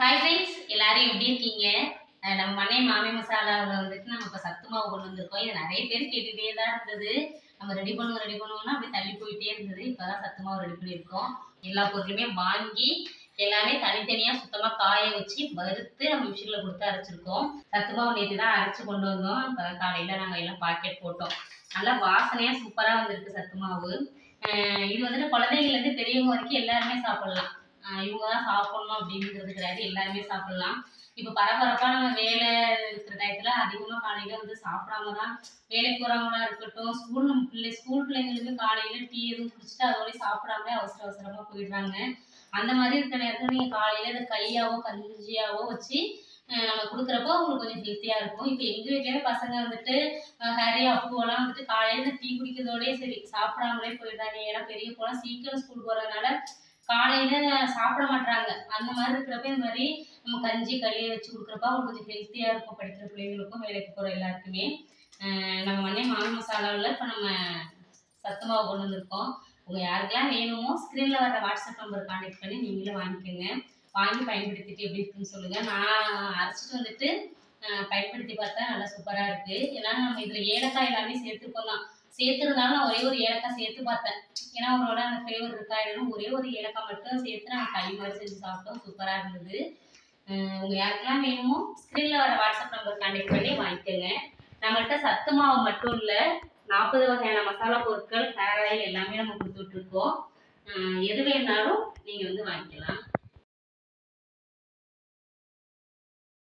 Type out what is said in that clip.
Hi friends எல்லாரும் எப்படி இருக்கீங்க? நம்ம மண்ணை மாமி மசாலாவில் வந்துட்டு நம்ம இப்போ சத்து மாவு கொண்டு வந்திருக்கோம். இது நிறைய பேர் கேட்டுகிட்டே தான் இருந்தது. நம்ம ரெடி பண்ணுவோம் ரெடி பண்ணுவோம்னா அப்படி தள்ளி போயிட்டே இருந்தது. இப்போ தான் சத்து மாவு ரெடி பண்ணியிருக்கோம். எல்லா பொருளுமே வாங்கி எல்லாமே தனித்தனியாக சுத்தமாக காய வச்சு வறுத்து நம்ம மிஷினில் கொடுத்து அரைச்சிருக்கோம். சத்து மாவு நேற்று தான் அரைச்சி கொண்டு வந்தோம். இப்போ காலையில் நாங்கள் எல்லாம் பாக்கெட் போட்டோம். நல்லா வாசனையாக சூப்பராக வந்திருக்கு சத்து மாவு. இது வந்துட்டு குழந்தைங்கள்லேருந்து பெரியவங்க வரைக்கும் எல்லாருமே சாப்பிடலாம். இவங்க தான் சாப்பிடணும் அப்படிங்கிறது கிடையாது. எல்லாருமே சாப்பிடலாம். இப்போ பரபரப்பாக நம்ம வேலை இருக்கிற டயத்தில் அதிகமாக காலையில் வந்து சாப்பிடாம தான் வேலைக்கு போகிறவங்களா இருக்கட்டும் ஸ்கூல் பிள்ளை ஸ்கூல் பிள்ளைங்களுக்கு காலையில் டீ எதுவும் குடிச்சிட்டு அதோடய சாப்பிடாமலே அவசர அவசரமாக போயிடுறாங்க. அந்த மாதிரி இருக்கிற நேரத்தில் நீங்கள் காலையில் இந்த கையாவோ கஞ்சியாவோ வச்சு நம்ம கொடுக்குறப்போ அவங்களுக்கு கொஞ்சம் ஹெல்த்தியாக இருக்கும். இப்போ எங்கள் வீட்லேயே பசங்க வந்துட்டு ஹரி அப்புவெல்லாம் வந்துட்டு காலையில் டீ குடிக்கிறதோடய சரி சாப்பிடாமலே போயிடுறாங்க. ஏன்னா பெரிய போலாம் சீக்கிரம் ஸ்கூல் போகிறதுனால காலையில சாப்பிட மாட்டாங்க அந்த மாதிரி இருக்கிறப்ப இந்த மாதிரி நம்ம கஞ்சி களியை வச்சு கொடுக்குறப்ப அவங்களுக்கு கொஞ்சம் ஹெல்த்தியாக இருக்கும். படிக்கிற பிள்ளைங்களுக்கும் வேலைக்கு போகிற எல்லாருக்குமே. நம்ம மண்ணே மாவு மசாலாவில் இப்போ நம்ம சத்துமாவை கொண்டு வந்திருக்கோம். உங்கள் யாருக்கெல்லாம் வேணுமோ ஸ்க்ரீனில் வர வாட்ஸ்அப் நம்பர் கான்டெக்ட் பண்ணி நீங்களே வாங்கிக்கோங்க. வாங்கி பயன்படுத்திட்டு எப்படி இருக்குன்னு சொல்லுங்கள் நான் அரைச்சிட்டு வந்துட்டு பயன்படுத்தி பார்த்தா நல்லா சூப்பராக இருக்குது ஏன்னா நம்ம இதில் ஏலக்காய் எல்லாமே சேர்த்துருக்கோம் தான் சேர்த்துருந்தாலும் நான் ஒரே ஒரு சேர்த்து பார்த்தேன் ஏன்னா உங்களோட அந்த ஃப்ளேவர் இருக்கா இல்லைன்னா ஒரே ஒரு ஏலக்காய் மட்டும் சேர்த்து நாங்கள் களி மாதிரி செஞ்சு சாப்பிட்டோம். சூப்பராக இருந்தது. உங்கள் யாருக்கெல்லாம் வேணுமோ ஸ்க்ரீனில் வர வாட்ஸ்அப் நம்பர் கான்டெக்ட் பண்ணி வாங்கிக்கோங்க. நம்மள்கிட்ட சத்து மாவு மட்டும் இல்லை நாற்பது வகையான மசாலா பொருட்கள் ஹேர் ஆயில் எல்லாமே நம்ம கொடுத்துட்ருக்கோம் எது வேணாலும் நீங்கள் வந்து வாங்கிக்கலாம்.